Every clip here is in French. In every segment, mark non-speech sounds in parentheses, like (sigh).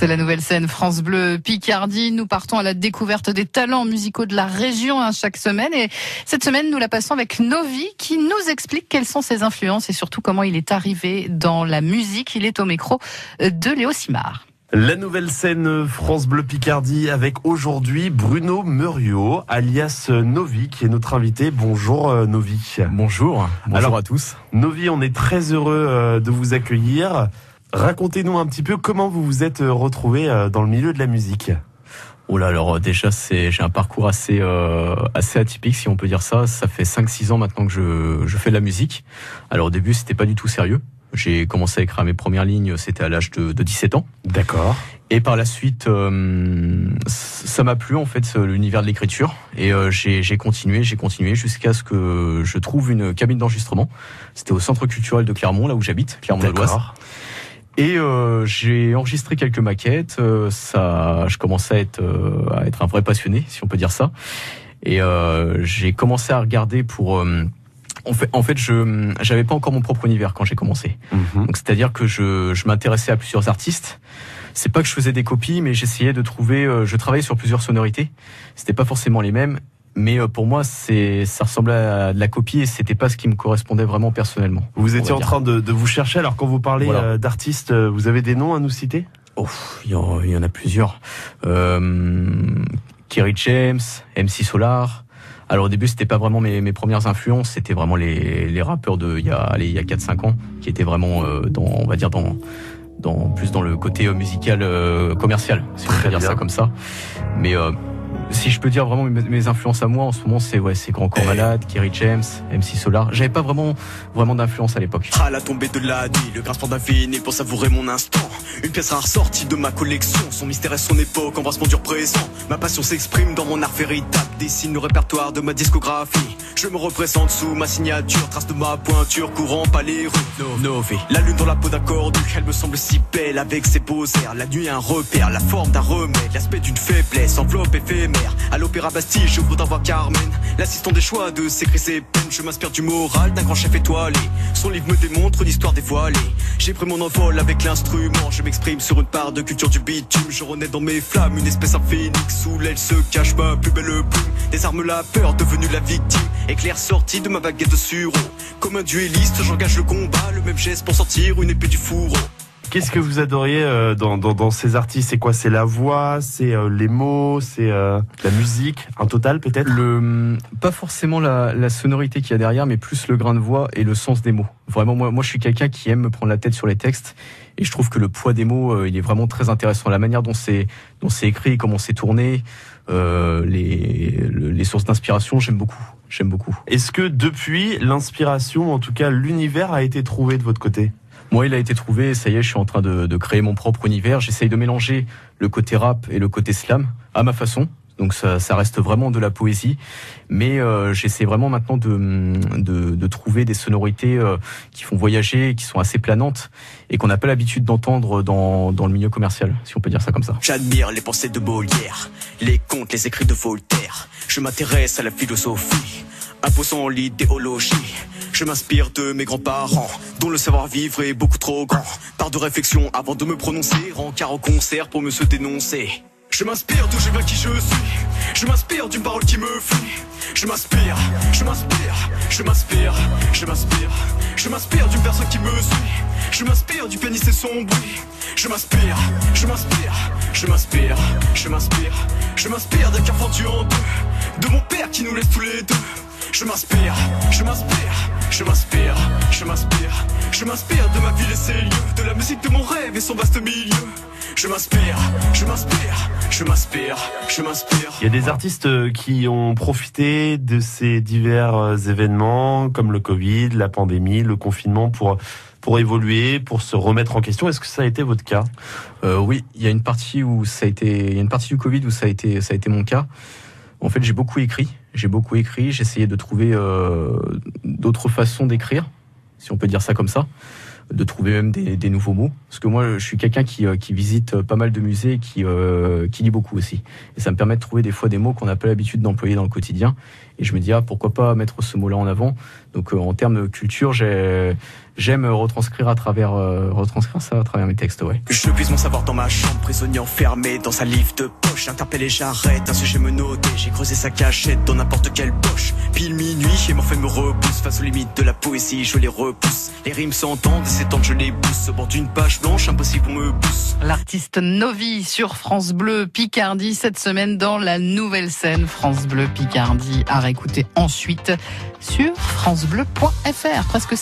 C'est la nouvelle scène France Bleu Picardie. Nous partons à la découverte des talents musicaux de la région hein, chaque semaine. Et cette semaine, nous la passons avec Novi qui nous explique quelles sont ses influences et surtout comment il est arrivé dans la musique. Il est au micro de Léo Simard. La nouvelle scène France Bleu Picardie avec aujourd'hui Bruno Muriot, alias Novi, qui est notre invité. Bonjour euh, Novi. Bonjour, bonjour Alors, à tous. Novi, on est très heureux euh, de vous accueillir. Racontez-nous un petit peu comment vous vous êtes euh, retrouvé dans le milieu de la musique. Oh là, alors déjà, c'est j'ai un parcours assez euh, assez atypique, si on peut dire ça. Ça fait 5-6 ans maintenant que je, je fais de la musique. Alors au début, c'était pas du tout sérieux. J'ai commencé à écrire mes premières lignes, c'était à l'âge de, de 17 ans. D'accord. Et par la suite, euh, ça m'a plu en fait l'univers de l'écriture et euh, j'ai continué, j'ai continué jusqu'à ce que je trouve une cabine d'enregistrement. C'était au centre culturel de Clermont, là où j'habite, Clermont-de-Loise. Et euh, j'ai enregistré quelques maquettes. Euh, ça, je commençais à être, euh, à être un vrai passionné, si on peut dire ça. Et euh, j'ai commencé à regarder pour. en fait, en fait, je j'avais pas encore mon propre univers quand j'ai commencé. Mhm. Donc, c'est-à-dire que je, je m'intéressais à plusieurs artistes. C'est pas que je faisais des copies, mais j'essayais de trouver. je travaillais sur plusieurs sonorités. C'était pas forcément les mêmes, mais euh, pour moi, c'est ça ressemblait à de la copie et c'était pas ce qui me correspondait vraiment personnellement. Vous étiez en train de, de, vous chercher. Alors quand vous parlez Voilà. euh, d'artistes, euh, vous avez des noms à nous citer? Oh, il y, en- il y en a plusieurs. Euh, Kerry James, MC Solar. Alors au début, c'était pas vraiment mes, mes premières influences, c'était vraiment les, les rappeurs de il y a allez, il y a 4 5 ans qui étaient vraiment euh, dans on va dire dans dans plus dans le côté musical euh, commercial, si on peut dire ça comme ça. Mais euh, si je peux dire vraiment mes, mes influences à moi en ce moment, c'est ouais, c'est Grand Corps Malade, Kerry James, MC Solar. J'avais pas vraiment vraiment d'influence à l'époque. À la tombée de la nuit, le grincement d'un vinyle pour savourer mon instant. Une pièce rare sortie de ma collection, son mystère et son époque, embrassement dur présent. Ma passion s'exprime dans mon art véritable, dessine le répertoire de ma discographie. Je me représente sous ma signature, trace de ma pointure, courant pas les rues. La lune dans la peau d'un elle me semble si belle avec ses beaux airs. La nuit un repère, la forme d'un remède, l'aspect d'une faiblesse, enveloppe éphémère. À l'opéra Bastille, j'ouvre d'un voix Carmen. L'assistant des choix de cris, ses peines, je m'inspire du moral d'un grand chef étoilé. Son livre me démontre l'histoire dévoilée. J'ai pris mon envol avec l'instrument, je m'exprime sur une part de culture du bitume. Je renais dans mes flammes, une espèce phénix. Sous l'aile se cache ma plus belle plume. Désarme la peur, devenue la victime. Éclair sorti de ma baguette de sureau. Comme un duelliste, j'engage le combat. Le même geste pour sortir une épée du fourreau. Qu'est-ce que vous adoriez euh, dans, dans, dans ces artistes? C'est quoi? C'est la voix? C'est euh, les mots? C'est euh, la musique? Un total peut-être? Le, pas forcément la, la sonorité qu'il y a derrière, mais plus le grain de voix et le sens des mots. Vraiment, moi, moi, je suis quelqu'un qui aime me prendre la tête sur les textes, et je trouve que le poids des mots, euh, il est vraiment très intéressant. La manière dont c'est, dont c'est écrit, comment c'est tourné, euh, les, le- les sources d'inspiration, j'aime beaucoup. J'aime beaucoup. Est-ce que depuis, l'inspiration, en tout cas l'univers, a été trouvé de votre côté? Moi, il a été trouvé. Ça y est, je suis en train de, de créer mon propre univers. J'essaye de mélanger le côté rap et le côté slam à ma façon. Donc ça, reste vraiment de la poésie, mais euh, j'essaie vraiment maintenant de, de, trouver des sonorités euh, qui font voyager, qui sont assez planantes et qu'on n'a pas l'habitude d'entendre dans, dans le milieu commercial, si on peut dire ça comme ça. J'admire les pensées de Molière, les contes, les écrits de Voltaire. Je m'intéresse à la philosophie, imposant l'idéologie. Je m'inspire de mes grands-parents, dont le savoir-vivre est beaucoup trop grand. Part de réflexion avant de me prononcer, rencard au concert pour me se dénoncer. Je m'inspire d'où je viens, qui je suis. Je m'inspire d'une parole qui me fuit. Je m'inspire, je m'inspire, je m'inspire, je m'inspire. Je m'inspire d'une personne qui me suit. Je m'inspire du pianiste et son bruit. Je m'inspire, je m'inspire, je m'inspire, je m'inspire. Je m'inspire d'un cœur fendu en deux. De mon père qui nous laisse tous les deux. Je m'inspire, je m'inspire, je m'inspire, je m'inspire. Je m'inspire de ma ville et ses lieux. De la musique de mon rêve et son vaste milieu. Je m'inspire, je m'inspire, je m'inspire, je m'inspire. Il y a des artistes euh, qui ont profité de ces divers euh, événements, comme le Covid, la pandémie, le confinement, pour pour évoluer, pour se remettre en question. Est-ce que ça a été votre cas? Euh, oui, il y a une partie où ça a été, il y a une partie du Covid où ça a été, ça a été mon cas. En fait, j'ai beaucoup écrit, j'ai beaucoup écrit, j'ai essayé de trouver euh, d'autres façons d'écrire, si on peut dire ça comme ça, de trouver même des, des nouveaux mots. Parce que moi, je suis quelqu'un qui, euh, qui visite pas mal de musées, et qui, euh, qui lit beaucoup aussi. Et ça me permet de trouver des fois des mots qu'on n'a pas l'habitude d'employer dans le quotidien. Et je me dis, ah, pourquoi pas mettre ce mot-là en avant Donc en termes culture, j'ai j'aime retranscrire à travers euh, retranscrire ça à travers mes textes ouais. Je puise mon savoir dans ma chambre, prisonnier enfermé dans sa livre de poche, interpellé j'arrête, un sujet me noter, j'ai creusé sa cachette dans n'importe quelle poche. Pile minuit, et fait me repousse face aux limites de la poésie, je les repousse. Les rimes s'entendent et s'étendent, je les pousse au bord d'une page blanche, impossible qu'on me pousse. L'artiste Novi sur France Bleu Picardie cette semaine dans la nouvelle scène France Bleu Picardie à réécouter ensuite sur francebleu.fr. Presque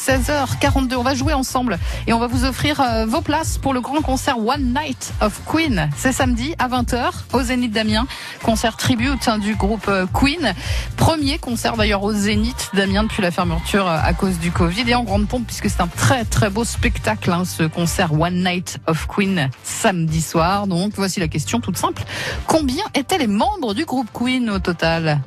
16h42. On va jouer ensemble et on va vous offrir euh, vos places pour le grand concert One Night of Queen. C'est samedi à 20h au Zénith d'Amiens. Concert tribute hein, du groupe euh, Queen. Premier concert d'ailleurs au Zénith d'Amiens depuis la fermeture euh, à cause du Covid et en grande pompe puisque c'est un très très beau spectacle hein, ce concert One Night of Queen samedi soir. Donc voici la question toute simple. Combien étaient les membres du groupe Queen au total?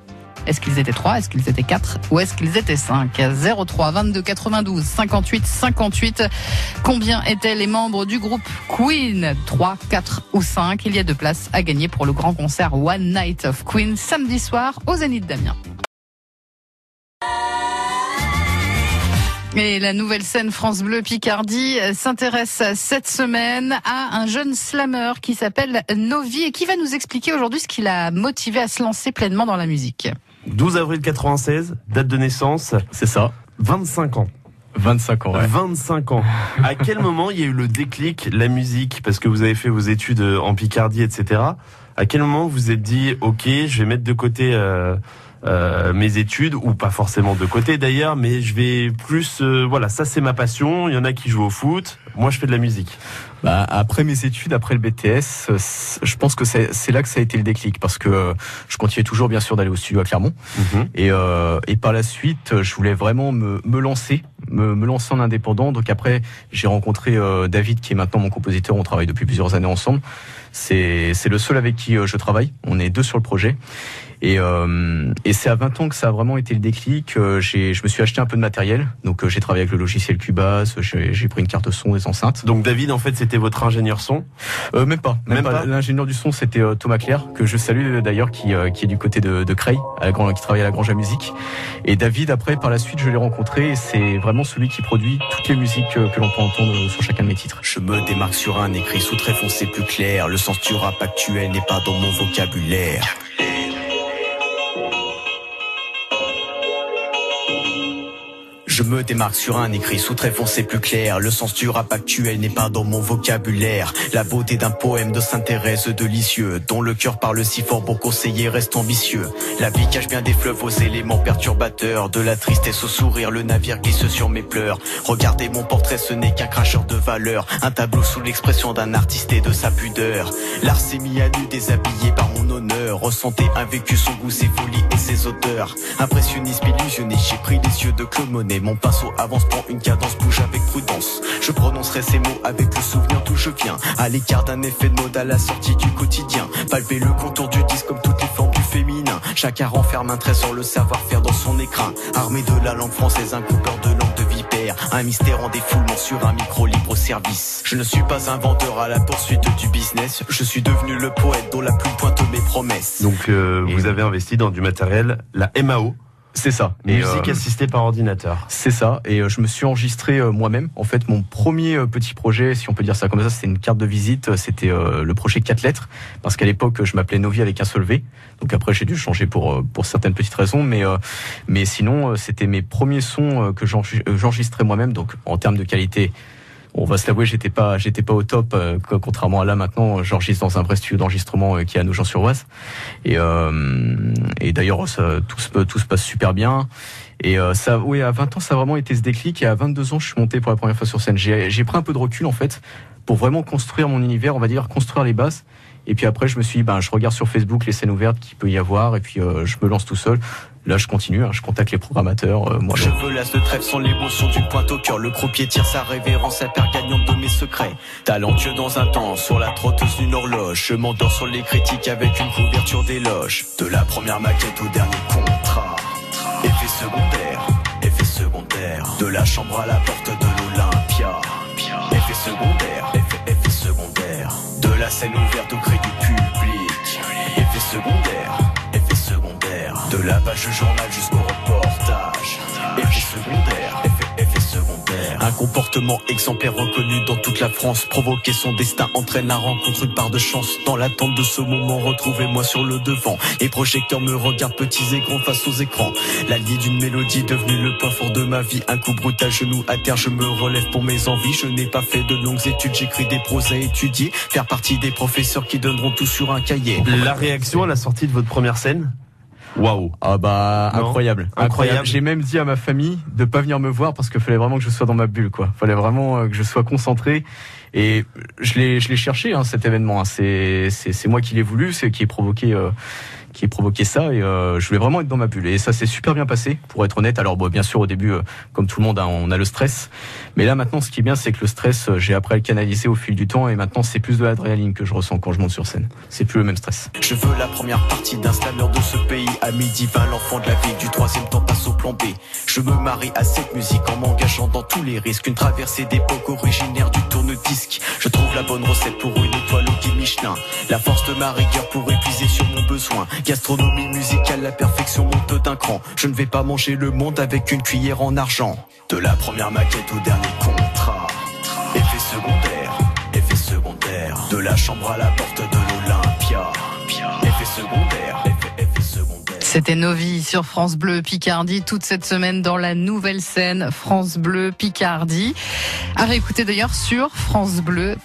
Est-ce qu'ils étaient 3 Est-ce qu'ils étaient 4 Ou est-ce qu'ils étaient 5 03 22 92 58 58. Combien étaient les membres du groupe Queen? 3, 4 ou 5 Il y a deux places à gagner pour le grand concert One Night of Queen samedi soir au Zénith d'Amiens. Et la nouvelle scène France Bleu Picardie s'intéresse cette semaine à un jeune slammer qui s'appelle Novi et qui va nous expliquer aujourd'hui ce qui l'a motivé à se lancer pleinement dans la musique. 12 avril 96, date de naissance. C'est ça. 25 ans. 25 ans, ouais. 25 ans. (laughs) À quel moment il y a eu le déclic, la musique, parce que vous avez fait vos études en Picardie, etc. À quel moment vous vous êtes dit, ok, je vais mettre de côté euh, euh, mes études, ou pas forcément de côté d'ailleurs, mais je vais plus, euh, voilà, ça c'est ma passion. Il y en a qui jouent au foot, moi je fais de la musique. Bah, après mes études, après le BTS, euh, je pense que c'est là que ça a été le déclic parce que je continuais toujours bien sûr d'aller au studio à Clermont mhm. et, euh, et par la suite, je voulais vraiment me, me lancer, me, me, lancer en indépendant. Donc après, j'ai rencontré euh, David qui est maintenant mon compositeur. On travaille depuis plusieurs années ensemble. C'est le seul avec qui je travaille. On est deux sur le projet et, euh, et c'est à 20 ans que ça a vraiment été le déclic. Euh, j'ai, je me suis acheté un peu de matériel. Donc euh, j'ai travaillé avec le logiciel Cubase, j'ai, j'ai pris une carte son, des enceintes. Donc David, en fait, c'était votre ingénieur son euh, Même pas. Même, pas. L'ingénieur du son, c'était euh, Thomas Claire, que je salue d'ailleurs, qui, qui est du côté de, de Creil, à la, qui travaille à la Grange à Musique. Et David, après, par la suite, je l'ai rencontré. Et c'est vraiment celui qui produit toutes les musiques que l'on peut entendre sur chacun de mes titres. Je me démarque sur un écrit sous très foncé plus clair. Le sens du rap actuel n'est pas dans mon vocabulaire. Je me démarque sur un écrit sous très foncé plus clair. Le sens du rap actuel n'est pas dans mon vocabulaire. La beauté d'un poème de Sainte-Thérèse de dont le cœur parle si fort pour conseiller reste ambitieux. La vie cache bien des fleuves aux éléments perturbateurs. De la tristesse au sourire, le navire glisse sur mes pleurs. Regardez mon portrait, ce n'est qu'un cracheur de valeur. Un tableau sous l'expression d'un artiste et de sa pudeur. L'art s'est mis à nu, déshabillé par mon honneur. Ressentez un vécu, son goût, ses folies et ses odeurs. Impressionniste, illusionné, j'ai pris les yeux de Claude Monet mon pinceau avance, prend une cadence, bouge avec prudence. Je prononcerai ces mots avec le souvenir d'où je viens. À l'écart d'un effet de mode à la sortie du quotidien. Palper le contour du disque comme toutes les formes du féminin. Chacun renferme un trait sur le savoir-faire dans son écrin. Armé de la langue française, un coupeur de langue de vipère. Un mystère en défoulement sur un micro libre service. Je ne suis pas un vendeur à la poursuite du business. Je suis devenu le poète dont la plume pointe mes promesses. Donc euh, vous avez investi dans du matériel, la MAO. C'est ça. Musique euh, assistée par ordinateur. C'est ça. Et euh, je me suis enregistré euh, moi-même. En fait, mon premier petit projet, si on peut dire ça comme ça, c'était une carte de visite. C'était le projet 4 lettres. Parce qu'à l'époque, je m'appelais Novi avec un seul V. Donc après, j'ai dû changer pour, pour certaines petites raisons. Mais, mais sinon, c'était mes premiers sons que j'enregistrais moi-même. Donc en termes de qualité, on va se l'avouer, j'étais pas, j'étais pas au top. Euh, contrairement à là maintenant, j'enregistre dans un vrai studio d'enregistrement euh, qui est à Nogent-sur-Oise. Et, euh, et d'ailleurs, tout se, tout se passe super bien. Et ça, oui, à 20 ans, ça a vraiment été ce déclic. Et à 22 ans, je suis monté pour la première fois sur scène. J'ai pris un peu de recul en fait pour vraiment construire mon univers, on va dire construire les bases. Et puis après, je me suis dit, ben, je regarde sur Facebook les scènes ouvertes qu'il peut y avoir, et puis je me lance tout seul. Là, je continue, hein, je contacte les programmateurs. Euh, moi, je veux l'as de trêve sans l'émotion du point au cœur. Le croupier tire sa révérence, la paire gagnante de mes secrets. Talentueux dans un temps, sur la trotteuse d'une horloge. Je m'endors sur les critiques avec une couverture d'éloge. De la première maquette au dernier contrat. Effet secondaire, effet secondaire. De la chambre à la porte de l'Olympia. Effet secondaire, effet, effet secondaire. De la scène ouverte au de la page journal jusqu'au reportage. Et Un comportement exemplaire reconnu dans toute la France. Provoquer son destin entraîne la rencontre, une part de chance. Dans l'attente de ce moment, retrouvez-moi sur le devant. Les projecteurs me regardent petits et grands face aux écrans. L'allié d'une mélodie devenue le point fort de ma vie. Un coup brutal, genou à terre, je me relève pour mes envies. Je n'ai pas fait de longues études, j'écris des pros à étudier. Faire partie des professeurs qui donneront tout sur un cahier. La réaction à la sortie de votre première scène? Waouh Ah bah Non. incroyable, Incroyable. J'ai même dit à ma famille de pas venir me voir parce qu'il fallait vraiment que je sois dans ma bulle, quoi. Fallait vraiment euh, que je sois concentré. Et je l'ai, je l'ai cherché hein, cet événement. hein. C'est, c'est, c'est moi qui l'ai voulu, c'est qui ai provoqué, euh, qui ai provoqué ça. Et euh, je voulais vraiment être dans ma bulle. Et ça s'est super bien passé, pour être honnête. Alors bon, bien sûr, au début, euh, comme tout le monde, hein, on a le stress. Mais là maintenant, ce qui est bien, c'est que le stress, euh, j'ai appris à le canaliser au fil du temps. Et maintenant, c'est plus de l'adrénaline que je ressens quand je monte sur scène. C'est plus le même stress. Je veux la première partie d'un slammer de ce pays. À midi 20, l'enfant de la ville du troisième temps passe au plan B. Je me marie à cette musique en m'engageant dans tous les risques. Une traversée d'époque originaire du Je trouve la bonne recette pour une étoile au guide Michelin. La force de ma rigueur pour épuiser sur mon besoin. Gastronomie musicale, la perfection monte d'un cran. Je ne vais pas manger le monde avec une cuillère en argent. De la première maquette au dernier contrat. Effet secondaire, effet secondaire. De la chambre à la porte de l'Olympia. Effet secondaire, effet, effet secondaire. C'était Novi sur France Bleu Picardie toute cette semaine dans la nouvelle scène France Bleu Picardie. À réécouter d'ailleurs sur francebleu.fr.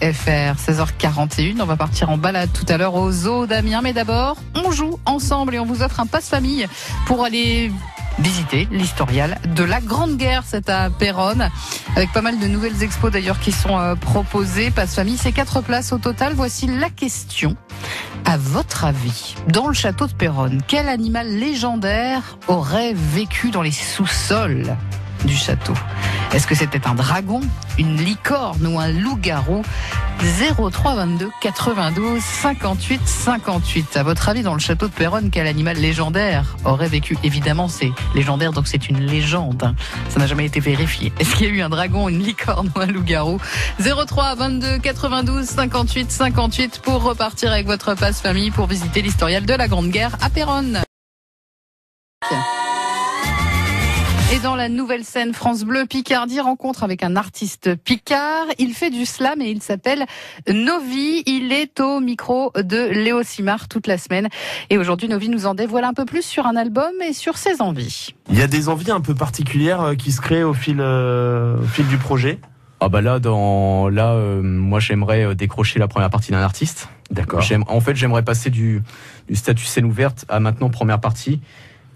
16h41, on va partir en balade tout à l'heure au zoo d'Amiens. Mais d'abord, on joue ensemble et on vous offre un passe-famille pour aller visiter l'historial de la Grande Guerre. C'est à Péronne, avec pas mal de nouvelles expos d'ailleurs qui sont euh, proposées. Passe-famille, c'est quatre places au total. Voici la question. À votre avis, dans le château de Péronne, quel animal légendaire aurait vécu dans les sous-sols? Du château Est-ce que c'était un dragon, une licorne ou un loup-garou? 0322 92 58 58. À votre avis, dans le château de Péronne, quel animal légendaire aurait vécu? Évidemment, c'est légendaire, donc c'est une légende. Ça n'a jamais été vérifié. Est-ce qu'il y a eu un dragon, une licorne ou un loup-garou? 03 22 92 58 58 pour repartir avec votre passe famille pour visiter l'historial de la Grande Guerre à Péronne. Et dans la nouvelle scène France Bleu, Picardie rencontre avec un artiste picard. Il fait du slam et il s'appelle Novi. Il est au micro de Léo Simard toute la semaine. Et aujourd'hui, Novi nous en dévoile un peu plus sur un album et sur ses envies. Il y a des envies un peu particulières euh, qui se créent au fil, euh, au fil du projet Ah bah là, dans là, euh, moi j'aimerais euh, décrocher la première partie d'un artiste. D'accord. J'aime, en fait, j'aimerais passer du, du statut scène ouverte à maintenant première partie.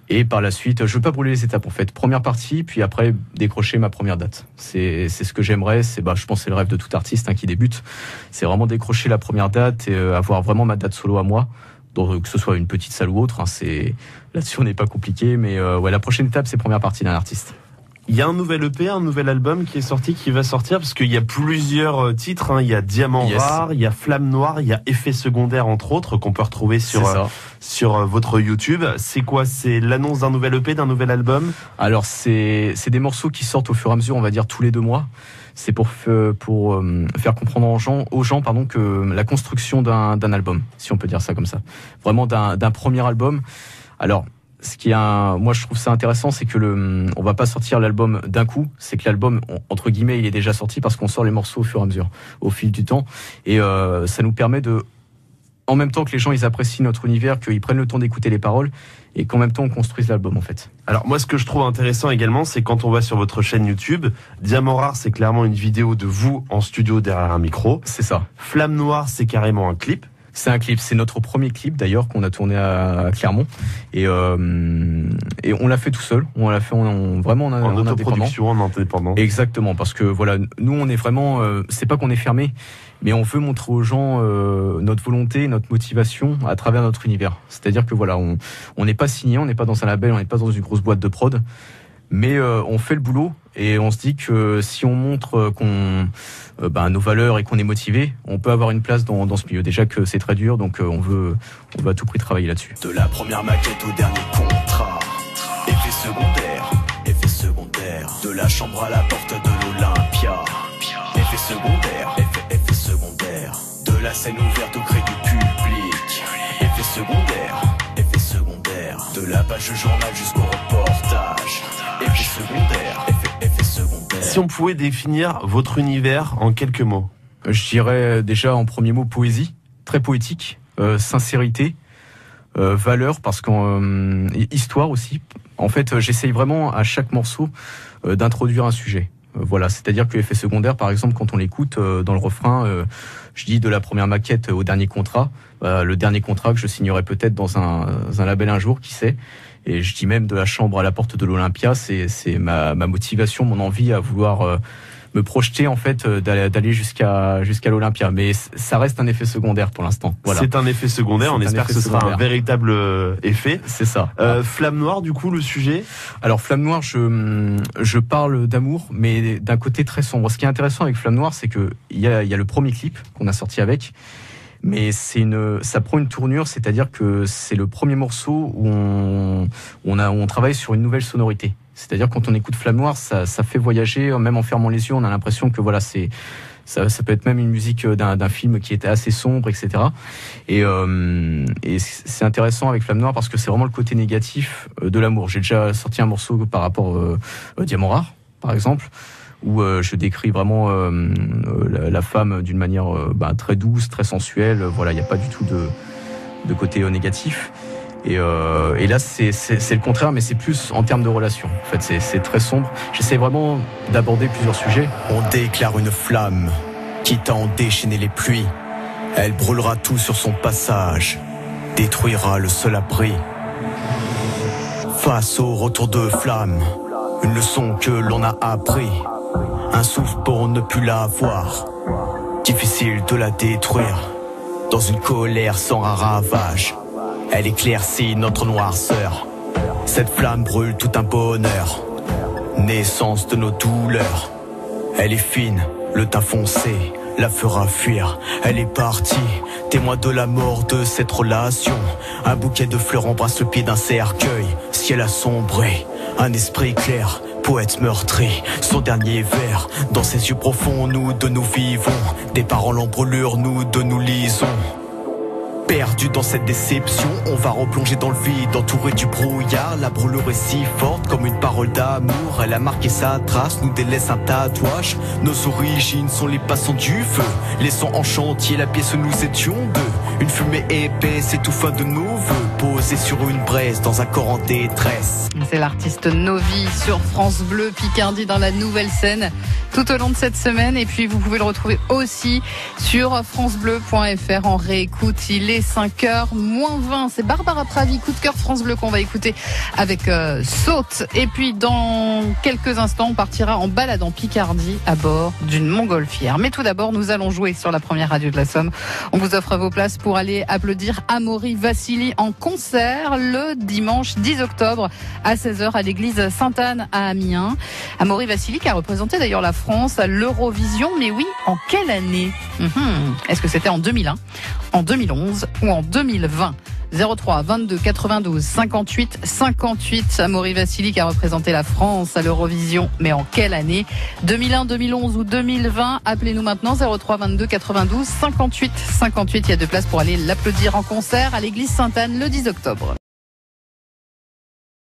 Et par la suite, je veux pas brûler les étapes en fait. Première partie, puis après décrocher ma première date. C'est, ce que j'aimerais. C'est, bah, je pense, c'est le rêve de tout artiste hein, qui débute. C'est vraiment décrocher la première date et euh, avoir vraiment ma date solo à moi. Donc, que ce soit une petite salle ou autre, hein, c'est là-dessus on n'est pas compliqué. Mais euh, ouais, la prochaine étape, c'est première partie d'un artiste. Il y a un nouvel EP, un nouvel album qui est sorti, qui va sortir, parce qu'il y a plusieurs euh, titres. hein. Il y a Diamant Yes. Rare, il y a Flamme Noire, il y a Effet Secondaire, entre autres, qu'on peut retrouver sur, euh, sur euh, votre YouTube. C'est quoi? C'est l'annonce d'un nouvel EP, d'un nouvel album? Alors c'est c'est des morceaux qui sortent au fur et à mesure, on va dire tous les deux mois. C'est pour pour euh, faire comprendre aux gens, aux gens pardon que la construction d'un d'un album, si on peut dire ça comme ça, vraiment d'un d'un premier album. Alors ce qui est un, moi je trouve ça intéressant, c'est que le, on va pas sortir l'album d'un coup. C'est que l'album, entre guillemets, il est déjà sorti parce qu'on sort les morceaux au fur et à mesure, au fil du temps, et euh, ça nous permet de, en même temps que les gens ils apprécient notre univers, qu'ils prennent le temps d'écouter les paroles, et qu'en même temps on construise l'album en fait. Alors moi, ce que je trouve intéressant également, c'est quand on va sur votre chaîne YouTube, Diamant Rare, c'est clairement une vidéo de vous en studio derrière un micro. C'est ça. Flamme Noire, c'est carrément un clip. C'est un clip, c'est notre premier clip d'ailleurs qu'on a tourné à Clermont et euh, et on l'a fait tout seul. On l'a fait en, en- vraiment en, en en indépendant. autoproduction, en indépendant. Exactement, parce que voilà, nous on est vraiment, euh, c'est pas qu'on est fermé, mais on veut montrer aux gens euh, notre volonté, notre motivation à travers notre univers. C'est-à-dire que voilà, on on n'est pas signé, on n'est pas dans un label, on n'est pas dans une grosse boîte de prod, mais euh, on fait le boulot et on se dit que si on montre euh, qu'on ben, nos valeurs et qu'on est motivé, on peut avoir une place dans, dans ce milieu. Déjà que c'est très dur, donc euh, on veut on veut à tout prix travailler là-dessus. De la première maquette au dernier contrat. Effet secondaire, effet secondaire. De la chambre à la porte de l'Olympia. Effet secondaire, effet, effet secondaire. De la scène ouverte au gré du public. Effet secondaire, effet secondaire. De la page journal jusqu'au reportage. Effet secondaire, effet, effet secondaire. Si on pouvait définir votre univers en quelques mots. Je dirais déjà en premier mot poésie, très poétique, euh, sincérité, euh, valeur, parce qu'en euh, histoire aussi. En fait, j'essaye vraiment à chaque morceau d'introduire un sujet. Voilà, c'est-à-dire que l'effet secondaire, par exemple, quand on l'écoute dans le refrain, je dis de la première maquette au dernier contrat, le dernier contrat que je signerai peut-être dans un, un, label un jour, qui sait. Et je dis même de la chambre à la porte de l'Olympia, c'est ma, ma motivation, mon envie à vouloir me projeter en fait euh, d'aller jusqu'à jusqu'à l'Olympia. Mais ça reste un effet secondaire pour l'instant. Voilà. C'est un effet secondaire. On espère que ce sera un véritable euh, effet. C'est ça. Euh, Flamme Noire, du coup, le sujet? Alors Flamme Noire, je je parle d'amour, mais d'un côté très sombre. Ce qui est intéressant avec Flamme Noire, c'est que il y a y a le premier clip qu'on a sorti avec mais c'est une, ça prend une tournure, c'est-à-dire que c'est le premier morceau où on, on, a, on travaille sur une nouvelle sonorité. C'est-à-dire quand on écoute Flamme Noire, ça, ça fait voyager, même en fermant les yeux, on a l'impression que voilà, c'est ça, ça, peut être même une musique d'un film qui était assez sombre, etc. Et, euh, et c'est intéressant avec Flamme Noire parce que c'est vraiment le côté négatif euh, de l'amour. J'ai déjà sorti un morceau par rapport euh, Diamant Rare, par exemple, où euh, je décris vraiment euh, la, la, femme d'une manière bah, très douce, très sensuelle. Voilà, il n'y a pas du tout de, de côté négatif. Et, euh, et là, c'est le contraire, mais c'est plus en termes de relation. En fait, c'est très sombre. J'essaie vraiment d'aborder plusieurs sujets. On déclare une flamme, quitte à en déchaîner les pluies. Elle brûlera tout sur son passage, détruira le seul abri. Face au retour de flamme, une leçon que l'on a appris. Un souffle pour ne plus la voir. Difficile de la détruire. Dans une colère sans ravage. Elle éclaircit notre noirceur. Cette flamme brûle tout un bonheur. Naissance de nos douleurs. Elle est fine, le teint foncé la fera fuir. Elle est partie, témoin de la mort de cette relation. Un bouquet de fleurs embrasse le pied d'un cercueil. Ciel assombré, un esprit clair. Poète meurtri, son dernier vers. Dans ses yeux profonds, nous de nous vivons. Des paroles en brûlure, nous de nous lisons. Perdu dans cette déception, on va replonger dans le vide, entouré du brouillard. La brûlure est si forte comme une parole d'amour. Elle a marqué sa trace, nous délaisse un tatouage. Nos origines sont les passants du feu. Laissons en chantier la pièce où nous étions deux. Une fumée épaisse étouffa de nos voeux, posés sur une braise dans un corps en détresse. C'est l'artiste Novi sur France Bleu Picardie dans la nouvelle scène tout au long de cette semaine. Et puis vous pouvez le retrouver aussi sur francebleu.fr en réécoute. Il 5h moins 20. C'est Barbara Pravi, coup de cœur France Bleu qu'on va écouter avec euh, Saute. Et puis dans quelques instants, on partira en balade en Picardie à bord d'une montgolfière. Mais tout d'abord, nous allons jouer sur la première radio de la Somme. On vous offre vos places pour aller applaudir Amaury Vassili en concert le dimanche 10 octobre à 16h à l'église Sainte-Anne à Amiens. Amaury Vassili qui a représenté d'ailleurs la France à l'Eurovision, mais oui, en quelle année? Mhm. Est-ce que c'était en 2001, en 2011 ou en 2020 03 22 92 58 58. Amaury Vassili qui a représenté la France à l'Eurovision, mais en quelle année? 2001, 2011 ou 2020 Appelez-nous maintenant 03 22 92 58 58. Il y a deux places pour aller l'applaudir en concert à l'église Sainte-Anne le 10 octobre.